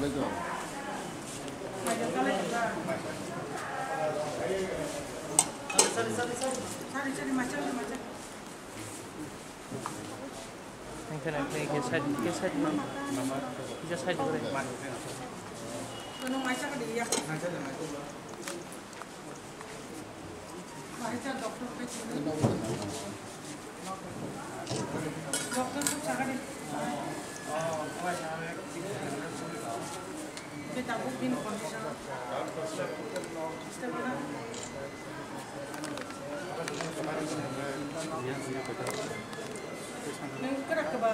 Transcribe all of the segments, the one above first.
let go. Sorry, sorry, sorry. Sorry, sorry, my children, my children. I'm gonna take his head, his head, mama. Just head, bro. No, no, my child, yeah. My child, my child. My child, doctor, doctor, doctor, doctor, doctor, with Abu Bin conditional. Neng kira keba.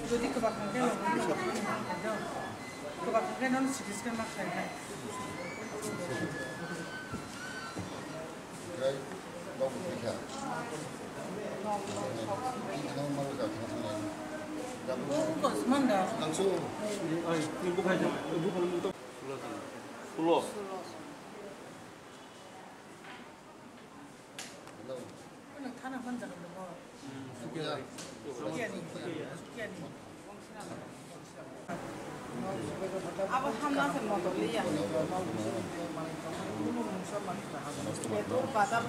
Jadi keba kangkeng lo kan keba kangkeng. Keba kangkeng non 我不管，是么的？刚说，哎，你不看一下？不可能不动，失落，失落。不能看那风筝了，怎么？嗯，对呀，我建议，建议，们去。什么？都把它，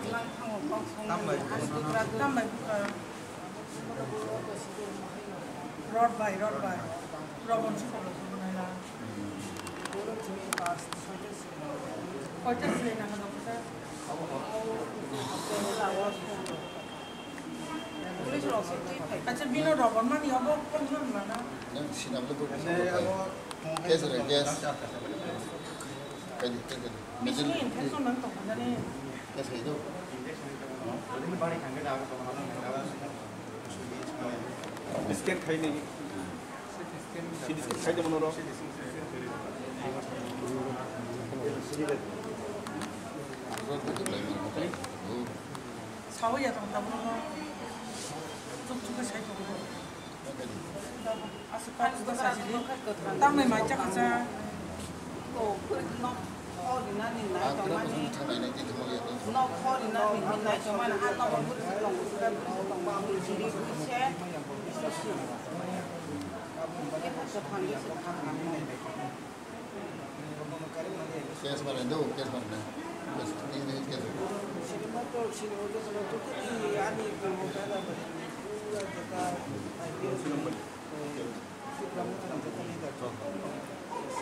rod by rod by প্রবণ কয়টা ছিলেন আমার doctor আচ্ছা বিনো রবন মানে of কোনজন না gas gas মিছিল infection না তো মানে গ্যাস হয়ে। 디스켓 타이네 디스켓 타이네 뭐로 사회야 좀 담으로 좀 주고 잘 보고 아스파트가 사실이 땅에 많이 작아서 또 그렇게 너 아, 그럼 좀 타면 이제 들어가겠 다. केस भरें दो केस भरना है बस तीन दिन केस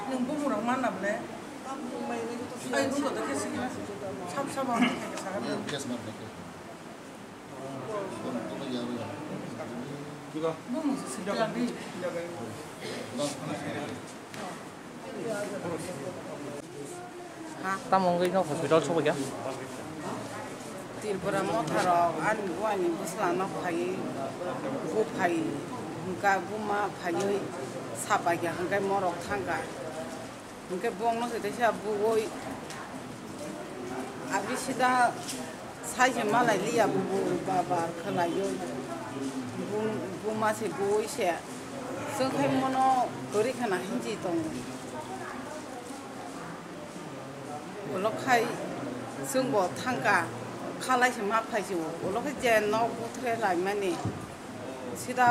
नंबर मुरंग मान अपने आई गुड होता कैसे ना सब सब आने के साथ केस भरने के तो तो यार 우리가 너무 있었어요. Está mong cái nó phải cho số kìa. Tiền bữa mò thà rồi ăn của anh bữa sáng nó phải gu phải hungka gu ma phải ơi sạp ai kìa hungka mò rọc thang cả hungka buông nó sẽ thấy sao bu ơi à bây giờ sai chứ mà lại lia bu bu bà bà khơi lại rồi buma se boi se sung khai mono tori khana hinji tong ulok khai sung bo thangka khalai se lúc khai se ulok khai je no putre lai mani sida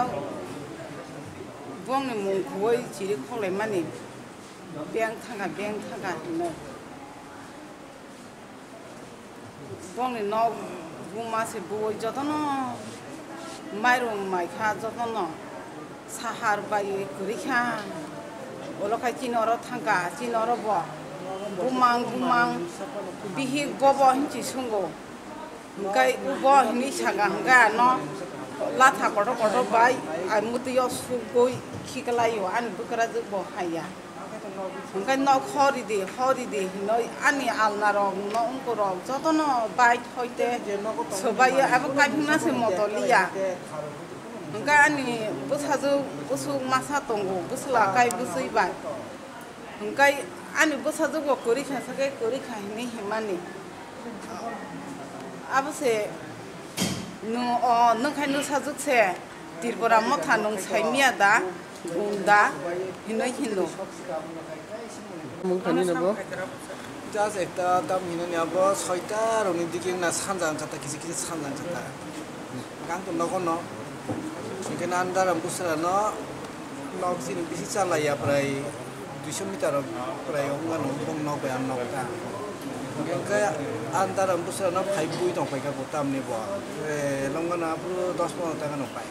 bong ni mung khoi chiri kholai mani beng thangka beng thangka no bong ni no buma se boi nó মাইরং মাইখা যতন সাহার by করিখা ওলখাই চিনর থাঙ্গা চিনর ব বুমাং বুমাং বিহি গব হিঞ্চি সঙ্গ হংকাই উব হিনি সাঙ্গা হংগা ন লাথা কট caught by আর মুতিয় সুগই খিকলাই আন বুকরা যাব হাইয়া হংকাই ন খড়ি দিয়ে খড়ি দিয়ে ন আনি আলনা রং ন অঙ্ক রং যত ন বাইক হইতে সবাই আবার কাইফুন আছে মতো লিয়া হংকাই আনি বসাজু বসু মাসা তঙ্গু বসলা কাই বসুই বাই হংকাই আনি বসাজু করি খাইসাকে করি খাইনি হেমানি আবসে নু অ নখাই নুসাজুকসে তিরবরা মথা নং সাইমিয়া দা bunda hinoi hino mung thani nabo জাজ একটা দাম হিনে নেব ছয়টা রঙিন দিকে না সানজান খাতা কিছু কিছু সানজান খাতা গান তো নগন এখানে আন্দার বুসরানো নক জিনিস বেশি চালাইয়া প্রায় দুইশো মিটার প্রায় অঙ্গানো বং নবাই আর নকটা এখানকার আন্দার বুসরানো ফাইভ বই নপাইকা গোটা নেব লঙ্গানা পুরো দশ পনেরো টাকা নপায়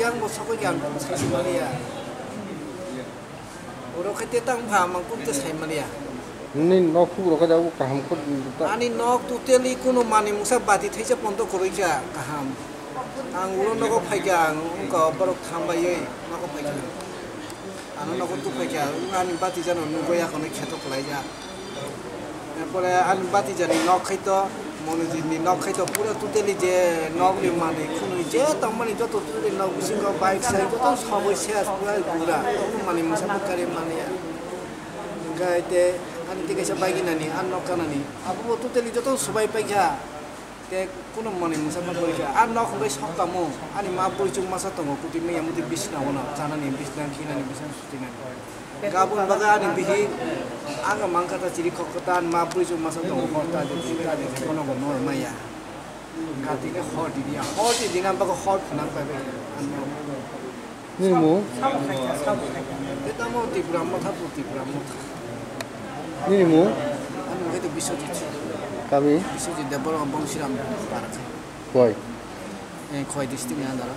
ียงมาสักอย่างสมาเลียเราคิดตั้งผ่ามังคุดจะใช้มาเลียนี่นอกคู่เราก็จะว่าการมุดอันนี้นอกตุเตลีกุนมานิมุสับบาติที่จะปนตัวกุริจาการมทางอุลนก็พยายามก็ปรกทำไปเยนก็พยายามอันนั้นก็ตุพยายามงานบัติจันนุกอยากคนนี้เขตกลายจ้าแต่พออันบัติจันนี่นอกคิดตัว মনোজিনি নক খাইতো পুরো তুতেলি যে নগলি মানে কোনো যে তমানি যত তুতেলি নক বিসিঙ্গ বাইক সাই যত সবই শেষ পুরা গুড়া মানে মুসা বুকারি মানে গাইতে ani tiga sa bagi nani an nok kanani abu tu teli joto subai paikha te kuno mani musa ma paikha an nok ngai sok kamu ani ma puri chung masa tongo kuti me yamuti bisna wona gabun baga ani bihi aga mangkata ciri kokatan ma puri chung masa tongo horta de tika de kono go nor maya gati ke hot di dia hot di dingan baga hot nang pa be Ni mo. এটা mo ti brahma tha puti brahma tha Ni mo. an mo itu bisojit Kami bisojit de boro bangsiram parak koi. eh khoi district ya dara